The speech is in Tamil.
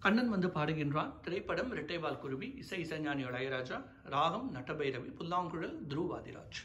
கண்ணன் வந்து பாடுகின்றான். திரைப்படம் இரட்டைவால் குருவி இசை இசைஞானி இளையராஜா ராகம் நட்டபைரவி புல்லாங்குழல் துருவாதிராஜ்.